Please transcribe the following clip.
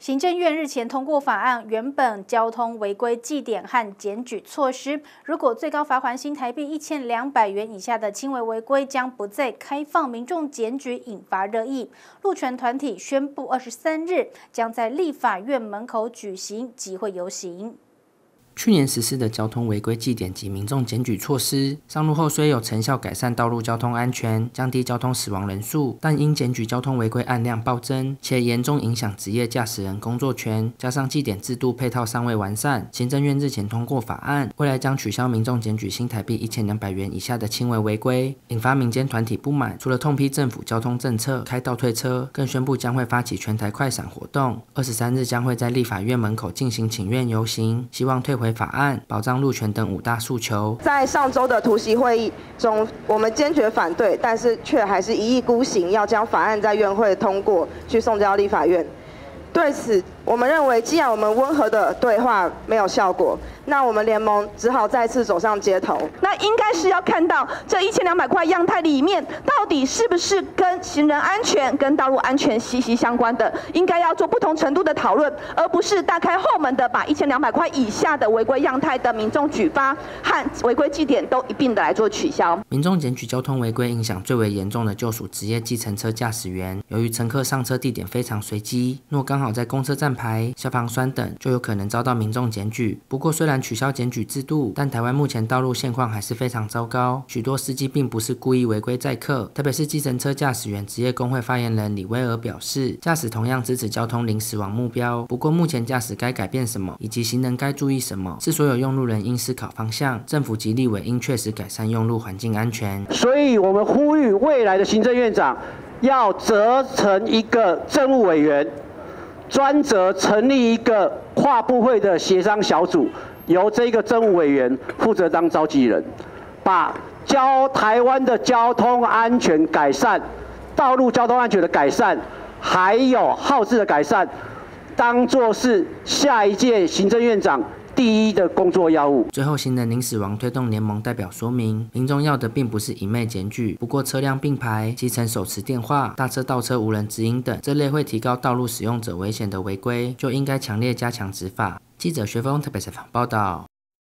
行政院日前通过法案，原本交通违规记点和检举措施，如果最高罚款新台币一千两百元以下的轻微违规，将不再开放民众检举，引发热议。路权团体宣布，二十三日将在立法院门口举行集会游行。去年实施的交通违规记点及民众检举措施上路后，虽有成效改善道路交通安全、降低交通死亡人数，但因检举交通违规案量暴增，且严重影响职业驾驶人工作权，加上记点制度配套尚未完善，行政院日前通过法案，未来将取消民众检举新台币一千两百元以下的轻微违规，引发民间团体不满。除了痛批政府交通政策开倒退车，更宣布将会发起全台快闪活动，二十三日将会在立法院门口进行请愿游行，希望退回。法案保障路权等五大诉求，在上周的突袭会议中，我们坚决反对，但是却还是一意孤行，要将法案在院会通过，去送交立法院。对此，我们认为，既然我们温和的对话没有效果，那我们联盟只好再次走上街头。那应该是要看到这一千两百块样态里面，到底是不是跟行人安全、跟道路安全息息相关的，应该要做不同程度的讨论，而不是大开后门的把一千两百块以下的违规样态的民众举发和违规记点都一并的来做取消。民众检举交通违规影响最为严重的，就属职业计程车驾驶员。由于乘客上车地点非常随机，若刚好在公车站牌、消防栓等，就有可能遭到民众检举。不过，虽然取消检举制度，但台湾目前道路现况还是非常糟糕。许多司机并不是故意违规载客。特别是计程车驾驶员职业工会发言人李威尔表示，驾驶同样支持交通零死亡目标。不过，目前驾驶该改变什么，以及行人该注意什么，是所有用路人应思考方向。政府及立委应确实改善用路环境安全。所以我们呼吁未来的行政院长要责成一个政务委员。专责成立一个跨部会的协商小组，由这个政务委员负责当召集人，把交台湾的交通安全改善、道路交通安全的改善，还有耗资的改善，当做是下一届行政院长。第一的工作要务。最后，行人零死亡推动联盟代表说明，民众要的并不是一昧检举，不过车辆并排、基层手持电话、大车倒车无人指引等这类会提高道路使用者危险的违规，就应该强烈加强执法。记者薛峰特别采访报道。